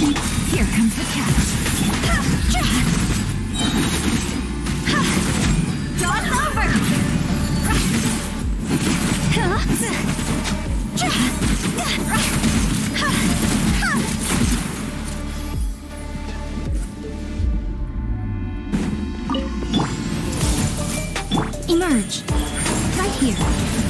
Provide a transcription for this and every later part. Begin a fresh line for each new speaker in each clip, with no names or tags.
Here comes the catch. Dawn's over! Emerge. Right here.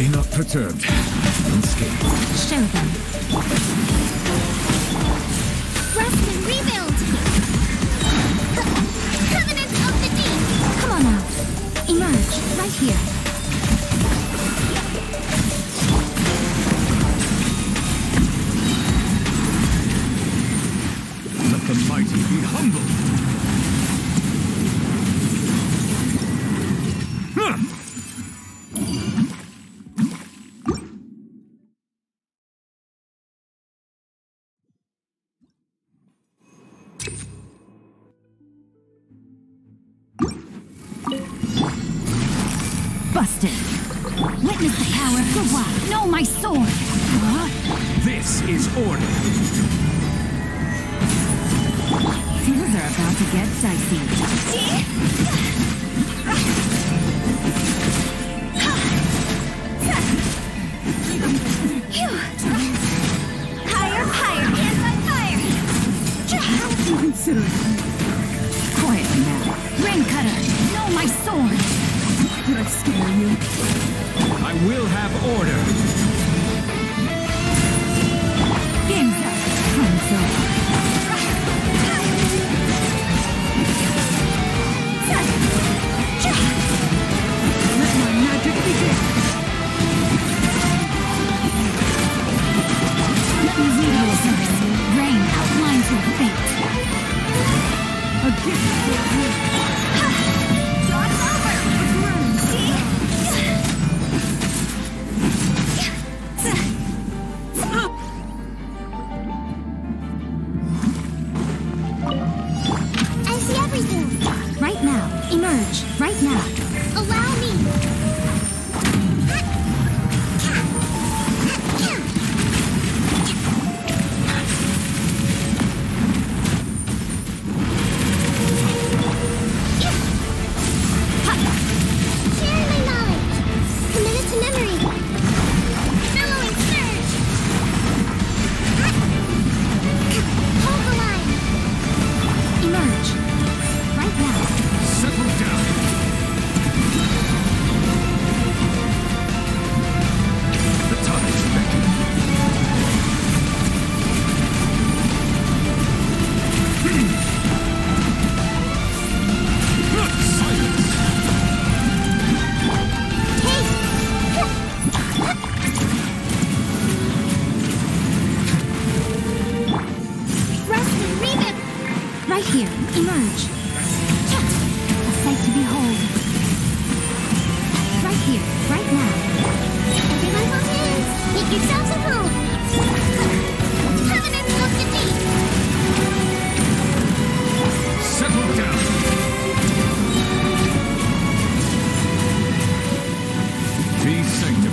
Unperturbed. Unscathed.
Show them.
Rest and rebuild! Covenant of the Deep!
Come on out. Emerge, right here.
Let the mighty be humble. Huh.
Power. Good. No, my sword. Huh?
This is order.
Things are about to get dicey.
Higher, higher, hands on fire!
Quiet now. Rain cutter. No, my sword. Did I scare you?
I will have order.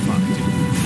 Sanctified.